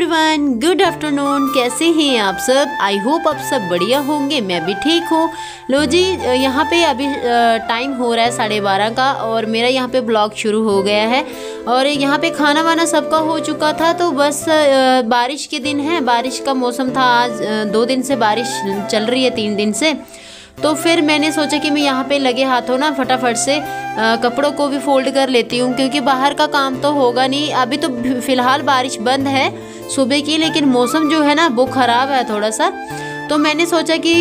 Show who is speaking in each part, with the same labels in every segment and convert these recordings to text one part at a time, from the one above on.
Speaker 1: Everyone good afternoon कैसे हैं आप सब? आई होप आप सब बढ़िया होंगे। मैं भी ठीक हूँ। लो जी यहाँ पे अभी टाइम हो रहा है साढ़े बारह का और मेरा यहाँ पे ब्लॉग शुरू हो गया है। और यहाँ पे खाना वाना सबका हो चुका था तो बस बारिश के दिन है। बारिश का मौसम था आज दो दिन से बारिश चल रही है तीन दिन से। तो फिर मैंने सोचा कि मैं यहाँ पे लगे हाथों ना फटाफट से आ, कपड़ों को भी फोल्ड कर लेती हूँ क्योंकि बाहर का काम तो होगा नहीं। अभी तो फ़िलहाल बारिश बंद है। सुबह की लेकिन मौसम जो है ना वो ख़राब है थोड़ा सा तो मैंने सोचा कि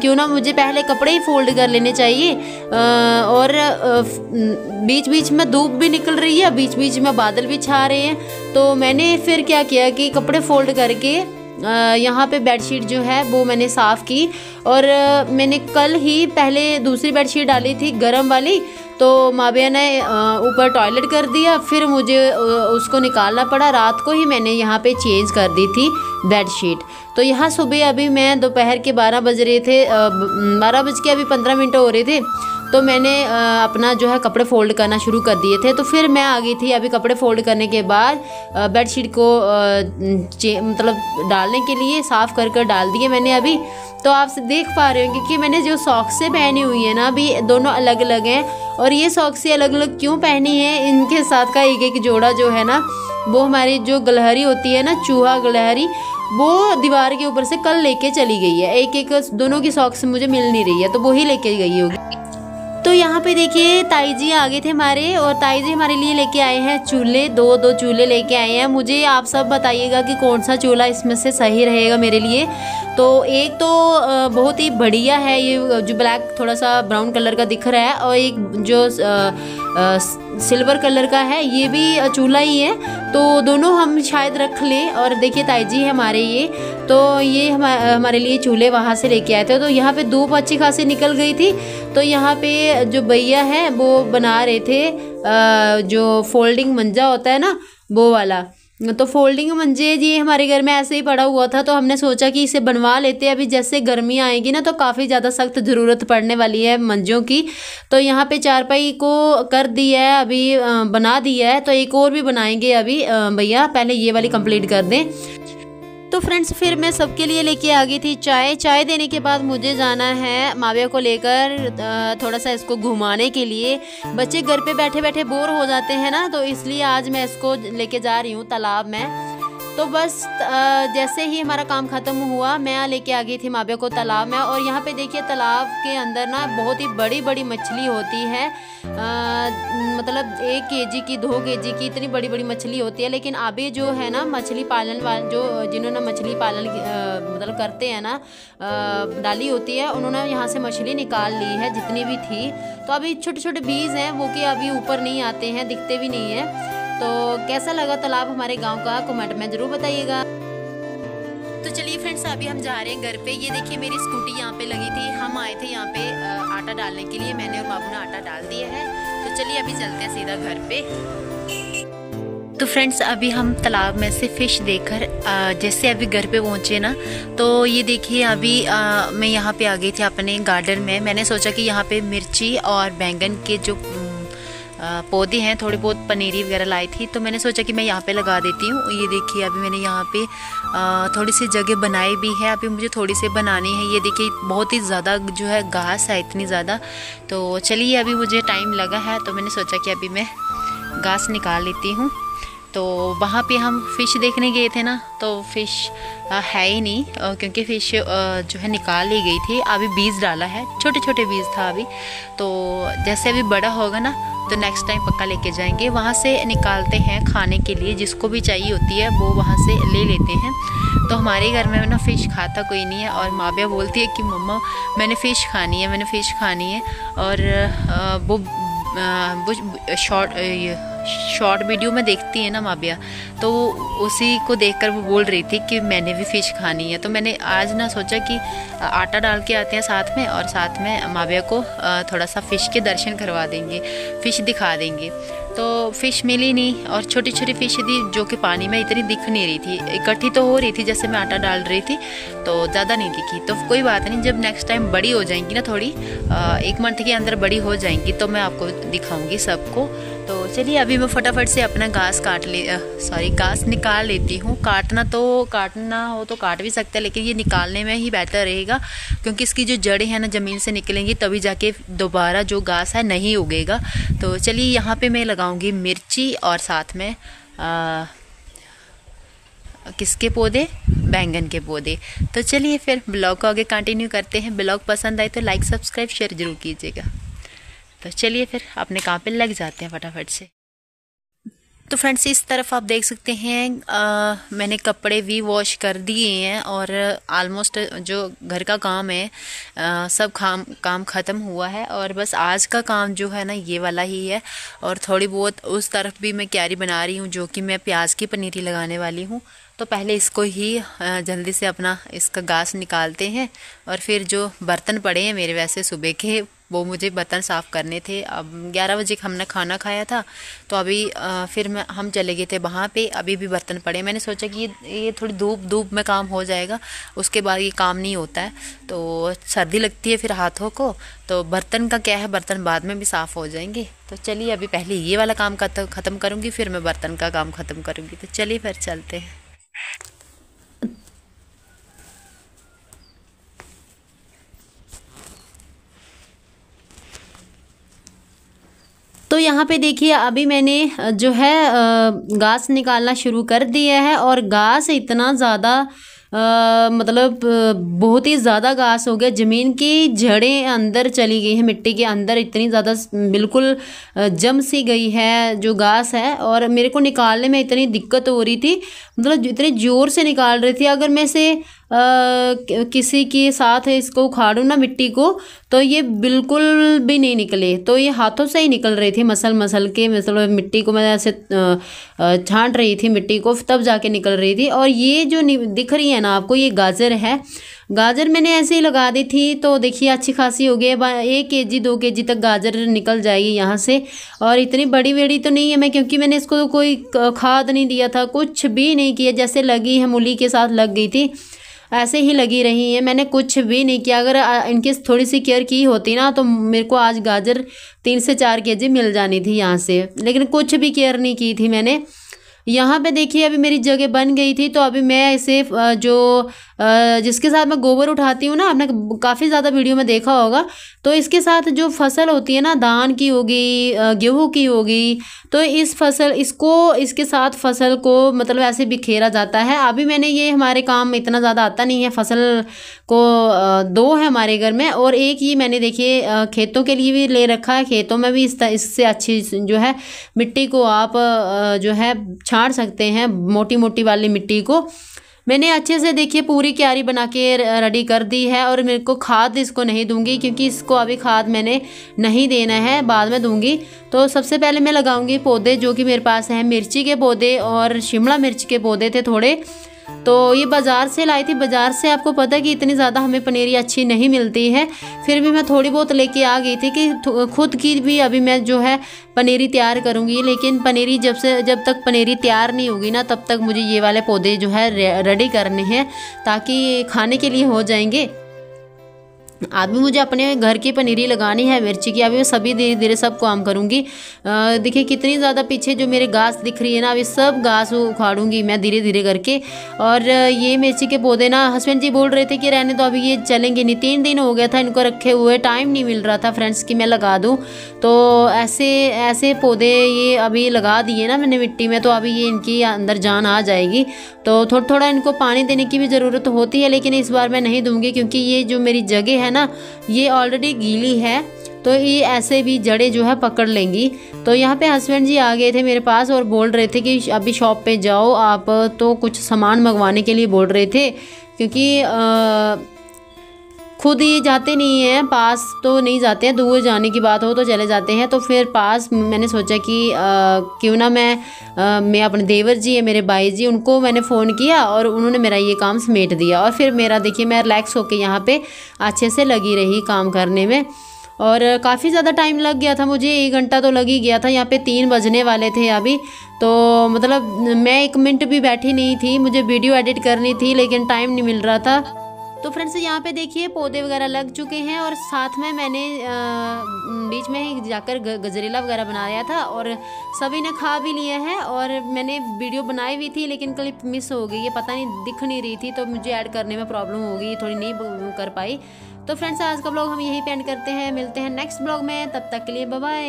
Speaker 1: क्यों ना मुझे पहले कपड़े ही फोल्ड कर लेने चाहिए। आ, और आ, बीच बीच में धूप भी निकल रही है बीच बीच में बादल भी छा रहे हैं। तो मैंने फिर क्या किया कि कपड़े फोल्ड करके यहाँ पे बेडशीट जो है, वो मैंने साफ़ की और मैंने कल ही पहले दूसरी बेडशीट डाली थी गर्म वाली तो माँ माबिया ने ऊपर टॉयलेट कर दिया, फिर मुझे उसको निकालना पड़ा। रात को ही मैंने यहाँ पे चेंज कर दी थी बेडशीट। तो यहाँ सुबह अभी मैं दोपहर के बारह बज रहे थे बारह बज के अभी पंद्रह मिनट हो रहे थे तो मैंने अपना जो है कपड़े फ़ोल्ड करना शुरू कर दिए थे। तो फिर मैं आ गई थी अभी कपड़े फ़ोल्ड करने के बाद बेडशीट को मतलब डालने के लिए साफ़ कर कर डाल दिए मैंने अभी। तो आप देख पा रहे हो क्योंकि मैंने जो सॉक्सें पहनी हुई है ना, अभी दोनों अलग अलग हैं। और ये सॉक्सें अलग अलग क्यों पहनी है, इनके साथ का एक एक जोड़ा जो है ना, वो हमारी जो गलहरी होती है ना, चूहा गलहरी, वो दीवार के ऊपर से कल लेके चली गई है। एक एक दोनों की सॉक्स मुझे मिल नहीं रही है तो वो ही लेके गई होगी। तो यहाँ पे देखिए, ताई जी आ गए थे हमारे और ताई जी हमारे लिए लेके आए हैं चूल्हे, दो दो चूल्हे लेके आए हैं। मुझे आप सब बताइएगा कि कौन सा चूल्हा इसमें से सही रहेगा मेरे लिए। तो एक तो बहुत ही बढ़िया है ये जो ब्लैक थोड़ा सा ब्राउन कलर का दिख रहा है और एक जो सिल्वर कलर का है, ये भी चूल्हा ही है। तो दोनों हम शायद रख लें और देखिए ताई जी है हमारे ये तो ये हमारे लिए चूल्हे वहाँ से लेके आए थे। तो यहाँ पे धूप अच्छी खासी निकल गई थी तो यहाँ पे जो भैया है वो बना रहे थे जो फोल्डिंग मंजा होता है ना, वो वाला। तो फोल्डिंग मंजे ये हमारे घर में ऐसे ही पड़ा हुआ था तो हमने सोचा कि इसे बनवा लेते हैं। अभी जैसे गर्मी आएगी ना तो काफ़ी ज़्यादा सख्त ज़रूरत पड़ने वाली है मंजों की। तो यहाँ पे चारपाई को कर दिया है, अभी बना दिया है तो एक और भी बनाएँगे अभी भैया, पहले ये वाली कंप्लीट कर दें। तो फ्रेंड्स फिर मैं सबके लिए लेके आ गई थी चाय। चाय देने के बाद मुझे जाना है माविया को लेकर थोड़ा सा इसको घुमाने के लिए। बच्चे घर पे बैठे बैठे बोर हो जाते हैं ना तो इसलिए आज मैं इसको लेके जा रही हूँ, तालाब में। तो बस जैसे ही हमारा काम ख़त्म हुआ मैं लेके आ गई थी माबिया को तालाब। में और यहाँ पे देखिए तालाब के अंदर ना बहुत ही बड़ी बड़ी मछली होती है। आ, मतलब एक केजी की दो केजी की इतनी बड़ी बड़ी मछली होती है। लेकिन अभी जो है ना मछली पालन वाले जो जिन्होंने मछली पालन आ, मतलब करते हैं ना डाली होती है उन्होंने यहाँ से मछली निकाल ली है जितनी भी थी। तो अभी छोटे छोटे बीज हैं वो कि अभी ऊपर नहीं आते हैं दिखते भी नहीं है। तो कैसा लगा तालाब हमारे गाँव का? कमेंट में ज़रूर बताइएगा। तो चलिए फ्रेंड्स अभी हम जा रहे हैं घर पे। ये देखिए मेरी स्कूटी यहाँ पे लगी थी। हम आए थे यहाँ पे आटा डालने के लिए। मैंने और बाबू ने आटा डाल दिया है। तो चलिए अभी चलते हैं सीधा घर पे। तो फ्रेंड्स अभी हम तालाब में से फ़िश देखकर जैसे अभी घर पे पहुँचे ना तो ये देखिए अभी आ, मैं यहाँ पे आ गई थी अपने गार्डन में। मैंने सोचा कि यहाँ पे मिर्ची और बैंगन के जो पौधे हैं, थोड़ी बहुत पनीरी वगैरह लाई थी तो मैंने सोचा कि मैं यहाँ पे लगा देती हूँ। ये देखिए, अभी मैंने यहाँ पे थोड़ी सी जगह बनाई भी है। अभी मुझे थोड़ी सी बनानी है। ये देखिए, बहुत ही ज़्यादा जो है घास है, इतनी ज़्यादा। तो चलिए, अभी मुझे टाइम लगा है तो मैंने सोचा कि अभी मैं घास निकाल लेती हूँ। तो वहाँ पे हम फ़िश देखने गए थे ना तो फ़िश है ही नहीं क्योंकि फ़िश जो है निकाल ली गई थी। अभी बीज डाला है छोटे छोटे बीज था अभी। तो जैसे अभी बड़ा होगा ना तो नेक्स्ट टाइम पक्का लेके जाएँगे। वहाँ से निकालते हैं खाने के लिए, जिसको भी चाहिए होती है, वो वहाँ से ले लेते हैं। तो हमारे घर में ना फ़िश खाता कोई नहीं है, और माँ बिया बोलती है कि, मम्मा, मैंने फ़िश खानी है, मैंने फ़िश खानी है। और वो शॉर्ट शॉर्ट वीडियो में देखती है ना माबिया तो उसी को देखकर वो बोल रही थी कि मैंने भी फ़िश खानी है। तो मैंने आज ना सोचा कि आटा डाल के आते हैं साथ में और साथ में माबिया को थोड़ा सा फ़िश के दर्शन करवा देंगे फ़िश दिखा देंगे। तो फ़िश मिली नहीं और छोटी छोटी फ़िश थी जो कि पानी में इतनी दिख नहीं रही थी। इकट्ठी तो हो रही थी जैसे मैं आटा डाल रही थी तो ज़्यादा नहीं दिखी। तो कोई बात नहीं, जब नेक्स्ट टाइम बड़ी हो जाएँगी ना थोड़ी एक मंथ के अंदर बड़ी हो जाएँगी तो मैं आपको दिखाऊँगी सबको। तो चलिए अभी मैं फटाफट से अपना घास काट ले सॉरी घास निकाल लेती हूँ। काटना तो काटना हो तो काट भी सकते हैं लेकिन ये निकालने में ही बेहतर रहेगा क्योंकि इसकी जो जड़ें हैं ना ज़मीन से निकलेंगी तभी जाके दोबारा जो घास है नहीं उगेगा। तो चलिए यहाँ पे मैं लगाऊँगी मिर्ची और साथ में आ, किसके पौधे? बैंगन के पौधे। तो चलिए फिर ब्लॉग को आगे कंटिन्यू करते हैं। ब्लॉग पसंद आए तो लाइक सब्सक्राइब शेयर ज़रूर कीजिएगा। तो चलिए फिर अपने काम पे लग जाते हैं फटाफट से। तो फ्रेंड्स इस तरफ़ आप देख सकते हैं आ, मैंने कपड़े भी वॉश कर दिए हैं और आलमोस्ट जो घर का काम है आ, सब काम काम ख़त्म हुआ है और बस आज का काम जो है ना ये वाला ही है और थोड़ी बहुत उस तरफ़ भी मैं क्यारी बना रही हूँ जो कि मैं प्याज की पनीरी लगाने वाली हूँ। तो पहले इसको ही जल्दी से अपना इसका घास निकालते हैं और फिर जो बर्तन पड़े हैं मेरे वैसे सुबह के वो मुझे बर्तन साफ़ करने थे। अब ग्यारह बजे हमने खाना खाया था तो अभी आ, फिर मैं हम चले गए थे वहाँ पे अभी भी बर्तन पड़े। मैंने सोचा कि ये ये थोड़ी धूप धूप में काम हो जाएगा उसके बाद ये काम नहीं होता है। तो सर्दी लगती है फिर हाथों को तो बर्तन का क्या है बर्तन बाद में भी साफ़ हो जाएँगे। तो चलिए अभी पहले ये वाला काम ख़त्म करूँगी फिर मैं बर्तन का काम ख़त्म करूँगी। तो चलिए फिर चलते हैं। यहाँ पे देखिए, अभी मैंने जो है घास निकालना शुरू कर दिया है और घास इतना ज़्यादा मतलब बहुत ही ज़्यादा घास हो गया। ज़मीन की जड़ें अंदर चली गई हैं, मिट्टी के अंदर इतनी ज़्यादा बिल्कुल जम सी गई है जो घास है और मेरे को निकालने में इतनी दिक्कत हो रही थी। मतलब इतने ज़ोर से निकाल रही थी। अगर मैं से किसी के साथ इसको उखाड़ूँ ना मिट्टी को तो ये बिल्कुल भी नहीं निकले। तो ये हाथों से ही निकल रही थी मसल मसल के मतलब मिट्टी को मैं ऐसे छांट रही थी मिट्टी को, तब जाके निकल रही थी। और ये जो दिख रही है ना आपको, ये गाजर है। गाजर मैंने ऐसे ही लगा दी थी तो देखिए अच्छी खासी हो गई एक के जी दो के जी तक गाजर निकल जाएगी यहाँ से। और इतनी बड़ी बड़ी तो नहीं है मैं, क्योंकि मैंने इसको कोई खाद नहीं दिया था, कुछ भी नहीं किया, जैसे लगी है, मूली के साथ लग गई थी। ऐसे ही लगी रही हैं। मैंने कुछ भी नहीं किया। अगर इनकी थोड़ी सी केयर की होती ना तो मेरे को आज गाजर तीन से चार के जी मिल जानी थी यहाँ से। लेकिन कुछ भी केयर नहीं की थी मैंने। यहाँ पे देखिए, अभी मेरी जगह बन गई थी तो अभी मैं इसे जो जिसके साथ मैं गोबर उठाती हूँ ना, आपने काफ़ी ज़्यादा वीडियो में देखा होगा तो इसके साथ जो फ़सल होती है ना, धान की होगी गेहूँ की होगी तो इस फ़सल, इसको, इसके साथ फ़सल को मतलब ऐसे बिखेरा जाता है। अभी मैंने ये हमारे काम इतना ज़्यादा आता नहीं है, फ़सल को दो है हमारे घर में, और एक ही मैंने देखिए खेतों के लिए भी ले रखा है, खेतों में भी इस इससे अच्छी जो है, मिट्टी को आप जो है छाड़ सकते हैं मोटी मोटी वाली मिट्टी को। मैंने अच्छे से देखिए पूरी क्यारी बना के रेडी कर दी है और मेरे को खाद इसको नहीं दूँगी क्योंकि इसको अभी खाद मैंने नहीं देना है, बाद में दूँगी। तो सबसे पहले मैं लगाऊँगी पौधे जो कि मेरे पास हैं, मिर्ची के पौधे और शिमला मिर्च के पौधे थे थोड़े। तो ये बाज़ार से लाई थी। बाज़ार से आपको पता है कि इतनी ज़्यादा हमें पनीरी अच्छी नहीं मिलती है। फिर भी मैं थोड़ी बहुत लेके आ गई थी कि खुद की भी अभी मैं जो है पनीरी तैयार करूँगी। लेकिन पनीरी जब से, जब तक पनीरी तैयार नहीं होगी ना, तब तक मुझे ये वाले पौधे जो है रेडी करने हैं ताकि खाने के लिए हो जाएँगे। अभी मुझे अपने घर की पनीरी लगानी है मिर्ची की। अभी मैं सभी धीरे धीरे सब काम करूँगी। देखिए कितनी ज़्यादा पीछे जो मेरे घास दिख रही है ना, अभी सब घास उखाड़ूँगी मैं धीरे धीरे करके। और ये मिर्ची के पौधे ना, हस्बैंड जी बोल रहे थे कि रहने तो अभी ये चलेंगे नहीं। तीन दिन हो गया था इनको रखे हुए, टाइम नहीं मिल रहा था फ्रेंड्स की मैं लगा दूँ। तो ऐसे ऐसे पौधे ये अभी लगा दिए ना मैंने मिट्टी में तो अभी ये इनकी अंदर जान आ जाएगी। तो थोड़ा थोड़ा इनको पानी देने की भी ज़रूरत होती है, लेकिन इस बार मैं नहीं दूँगी क्योंकि ये जो मेरी जगह है है ना ये ऑलरेडी गीली है तो ये ऐसे भी जड़े जो है पकड़ लेंगी। तो यहाँ पे हस्बैंड जी आ गए थे मेरे पास और बोल रहे थे कि अभी शॉप पे जाओ आप तो कुछ सामान मंगवाने के लिए बोल रहे थे क्योंकि आ, खुद ही जाते नहीं हैं पास तो नहीं जाते हैं दूर जाने की बात हो तो चले जाते हैं तो फिर पास मैंने सोचा कि क्यों ना मैं आ, मैं अपने देवर जी है मेरे भाई जी उनको मैंने फ़ोन किया और उन्होंने मेरा ये काम समेट दिया और फिर मेरा देखिए मैं रिलैक्स होकर यहाँ पर अच्छे से लगी रही काम करने में और काफ़ी ज़्यादा टाइम लग गया था मुझे एक घंटा तो लग ही गया था यहाँ पे तीन बजने वाले थे अभी तो मतलब मैं एक मिनट भी बैठी नहीं थी मुझे वीडियो एडिट करनी थी लेकिन टाइम नहीं मिल रहा था। तो फ्रेंड्स यहाँ पे देखिए, पौधे वगैरह लग चुके हैं और साथ में मैंने बीच में ही जाकर गजरेला वगैरह बनाया था और सभी ने खा भी लिया है और मैंने वीडियो बनाई हुई थी लेकिन क्लिप मिस हो गई है, पता नहीं, दिख नहीं रही थी तो मुझे ऐड करने में प्रॉब्लम हो गई, थोड़ी नहीं कर पाई। तो फ्रेंड्स आज का ब्लॉग हम यहीं पे एंड करते हैं, मिलते हैं नेक्स्ट ब्लॉग में, तब तक के लिए बाय